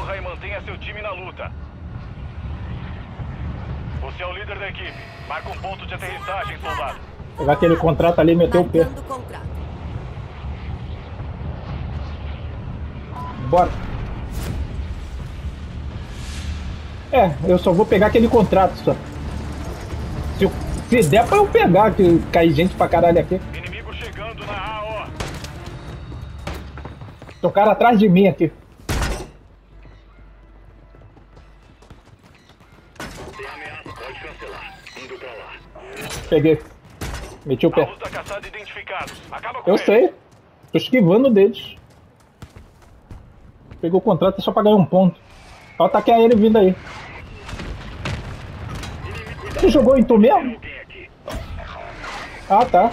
a luta. Você é o líder da equipe. Marca um ponto de aterrissagem, soldado. Pegar aquele contrato ali e meter o pé. Bora. É, eu só vou pegar aquele contrato só. Se, eu- se der pra eu pegar, que cai gente pra caralho aqui. Inimigo chegando na AO. Cara atrás de mim aqui. Peguei. Meti o pé. Com Eu sei. Tô esquivando deles. Pegou o contrato só pra ganhar um ponto. O ataque aéreo vindo aí. Você jogou em tu mesmo? Ah, tá.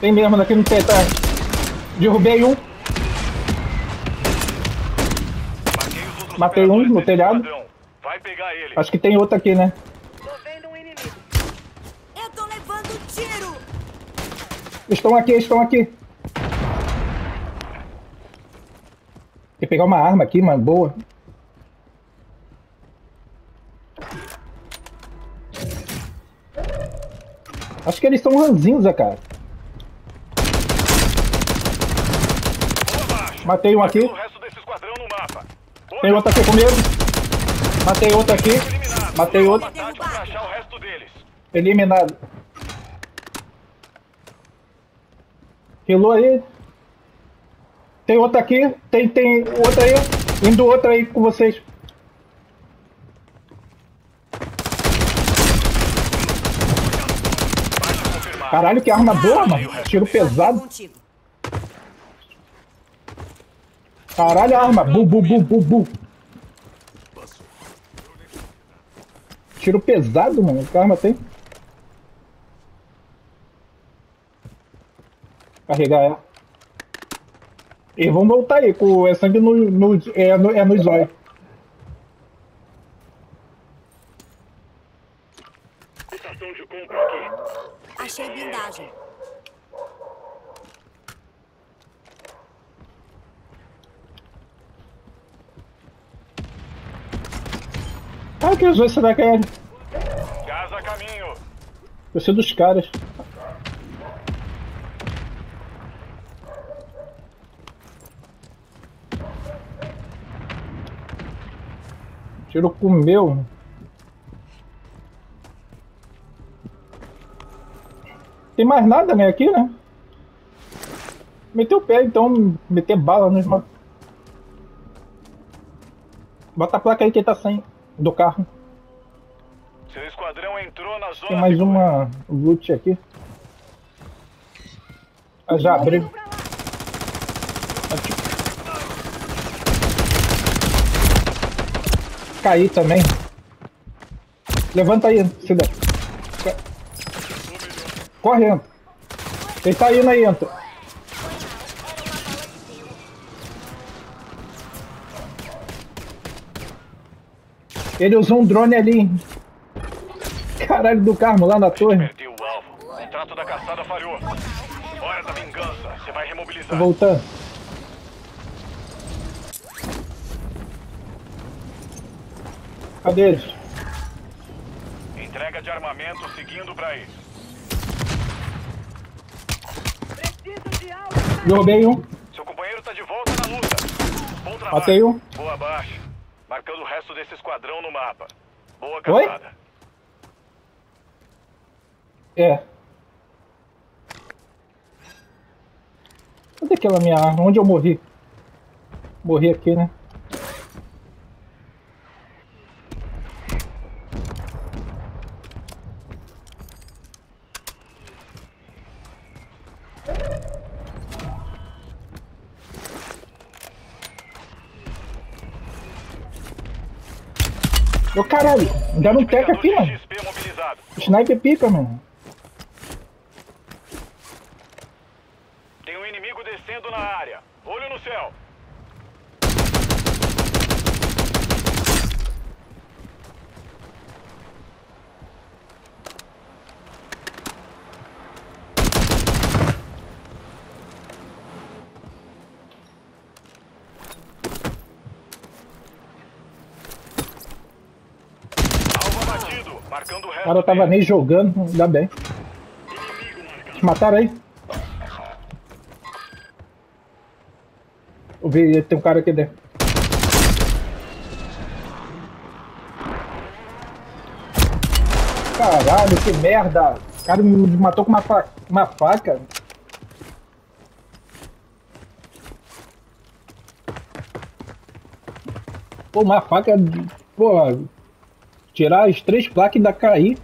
Tem mesmo daqui no teto. é. Derrubei um. Matei um no telhado. ele. Acho que tem outro aqui, né? Estão aqui, estão aqui. Tem que pegar uma arma aqui, mano. Boa. Acho que eles são ranzinza, cara. Matei um aqui. Tem outro aqui comigo. Matei outro aqui. Matei outro. Eliminado. Rilou aí. Tem outro aqui. Tem, tem outro aí. Indo outro aí com vocês. Caralho, que arma boa, mano. Tiro pesado. Caralho, a arma. Bu, bu, bu, bu, bu. Tiro pesado, mano. Que arma tem? Carregar ela. E vamos voltar aí, com é sangue no, no, é, no, é no zóio. Estação de compra aqui. Achei blindagem. Ah, que zóio será que é? Gás a caminho. Eu sei dos caras. Tiro com o meu. Tem mais nada, né, aqui, né? Meter o pé, então, meter bala nos ma- Bota a placa aí que tá sem do carro. Seu esquadrão entrou na zona. Tem mais uma loot aqui. Ah, já abri. Caí também. Levanta aí, Cida. Corre, entra. Ele tá indo aí, entra. Ele usou um drone ali. Caralho do Carmo, lá na torre. Perdeu o alvo. O contrato da caçada falhou. Hora da vingança. Você vai Tô remobilizar. voltando. Cadê eles? Entrega de armamento seguindo pra isso. Preciso de algo. Derrubei um. Seu companheiro tá de volta na luta. Bom trabalho. Matei um. Boa baixa. Marcando o resto desse esquadrão no mapa. Boa Oi? caçada. É. Cadê aquela minha arma? Onde eu morri? Morri aqui, né? Ainda não teca aqui, mano. Mobilizado. Sniper pica, mano. Tem um inimigo descendo na área. Olho no céu. O cara tava nem jogando, ainda bem. Mataram aí? Eu vi, tem um cara aqui dentro. Caralho, que merda! O cara me matou com uma, fa- uma faca. Pô, uma faca. Pô, tirar as três placas e ainda cair.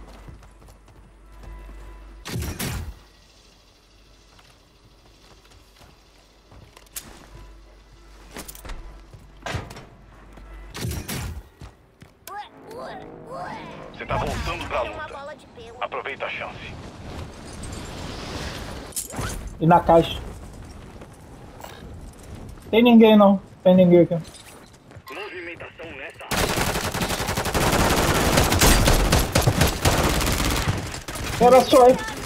Você tá voltando pra luta. Aproveita a chance. E na caixa. Tem ninguém não. Tem ninguém aqui. Era só partida.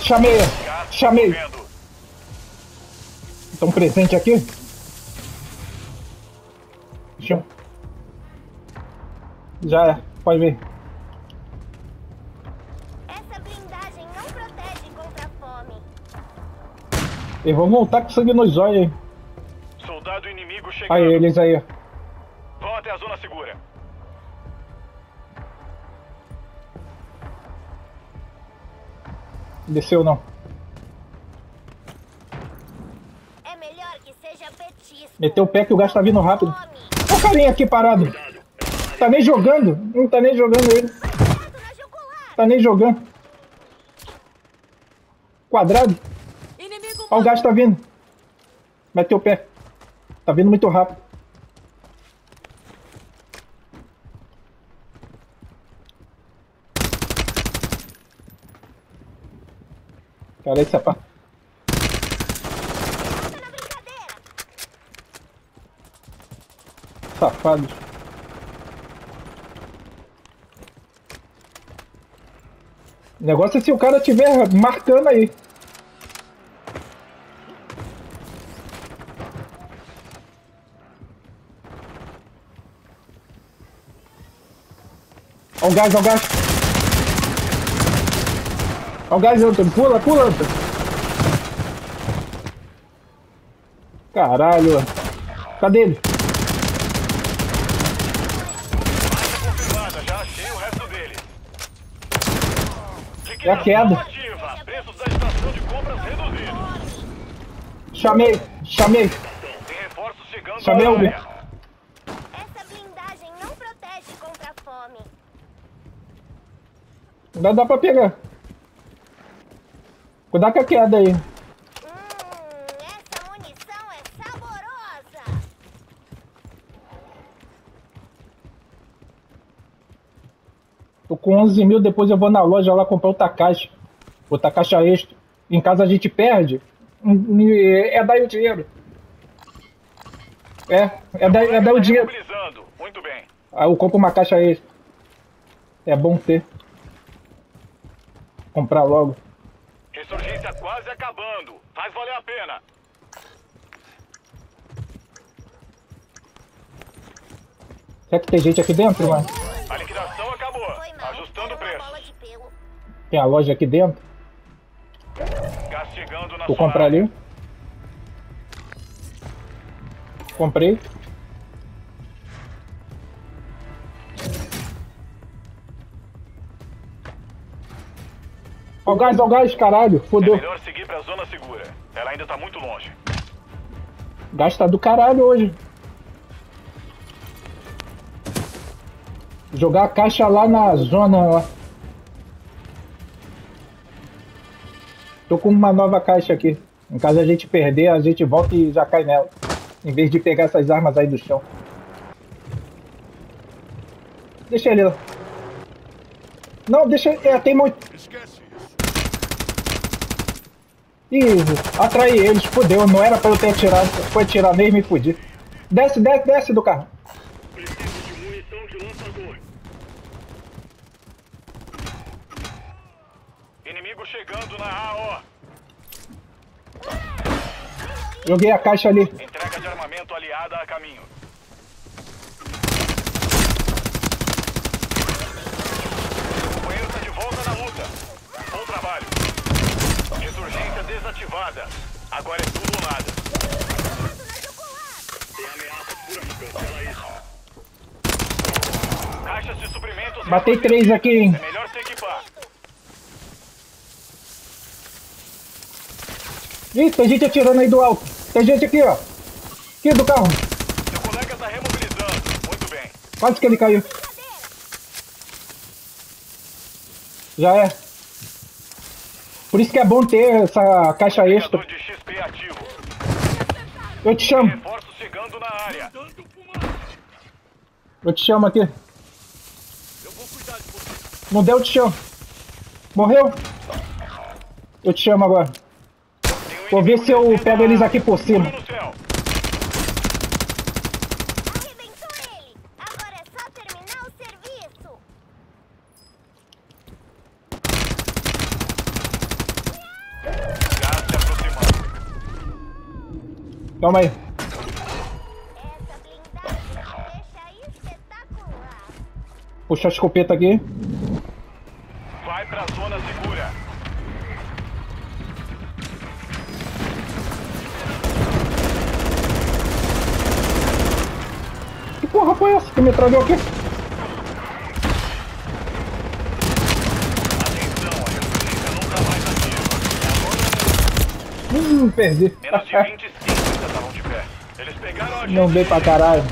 Chamei. Chamei. Estão presente aqui? Deixa eu... Já é. Pode ver. Essa blindagem não protege contra a fome. Eles vão voltar com sangue nos olhos aí. Soldado inimigo chegando. Aí, eles aí. Vão até a zona segura. Desceu não. É melhor que seja petisco. Meteu o pé que o gás tá vindo rápido. Olha o carinha aqui parado. Tá nem jogando. Não tá nem jogando ele. Tá nem jogando. Quadrado. Olha o gás tá vindo. Meteu o pé. Tá vindo muito rápido. Cara, esse sapato. Safados. O negócio é se o cara estiver marcando aí. Olha o gás, olha o gás. Olha o gás, Antônio. Pula, pula, Antônio. Caralho. Cadê ele? O. É a queda. Chamei, chamei. Chamei. Essa blindagem não protege contra a fome. Ainda dá pra pegar. Cuidado com a queda aí. Hum, essa munição é saborosa. Tô com 11 mil, depois eu vou na loja lá comprar outra caixa. Outra caixa extra. Em casa a gente perde. hum, É daí o dinheiro. É, é daí, é daí o dinheiro. Muito bem. Aí eu compro uma caixa extra. É bom ter. Comprar logo. Ressurgência quase acabando. Faz valer a pena. Será que tem gente aqui dentro, mano? A liquidação acabou. Ajustando o preço. Tem a loja aqui dentro. Vou comprar área. ali. Comprei. Ó o gás, ó o gás, caralho. É Fodeu. melhor seguir pra zona segura. Ela ainda tá muito longe. O gás tá do caralho hoje. Jogar a caixa lá na zona lá. Tô com uma nova caixa aqui. Em caso a gente perder, a gente volta e já cai nela. Em vez de pegar essas armas aí do chão. Deixa ele lá. Não, deixa. É, tem muito. Ih, atraí eles, fodeu. Não era pra eu ter atirado. Foi atirar mesmo e fudi. Desce, desce, desce do carro. Preciso de munição de lançador. Inimigo chegando na AO. Joguei a caixa ali. Entrega de armamento aliada a caminho. O companheiro está de volta na luta. Bom trabalho. Insurgência desativada. Agora é tudo ou nada. Tem ameaça por aqui. Cancela isso. Caixas de suprimentos. Matei três aqui, hein? É melhor se equipar. Ih, tem gente atirando aí do alto. Tem gente aqui, ó. Aqui do carro. Seu colega está remobilizando. Muito bem. Quase que ele caiu. Já é. Por isso que é bom ter essa caixa extra. Eu te chamo. Eu te chamo aqui. Não deu, eu te chamo. Morreu? Eu te chamo agora. Vou ver se eu pego eles aqui por cima. Olho no céu. Arrebentou ele! Agora é só terminar o serviço! Gás se aproximando. Calma aí. Essa blindagem me deixa espetacular! Puxa a escopeta aqui. Vai pra zona segura. Que porra foi essa que me tragou aqui? Atenção, a mais ativa. Hum, perdi. Menos de 25 ainda estavam de pé. Eles pegaram a gente. Não dei pra caralho.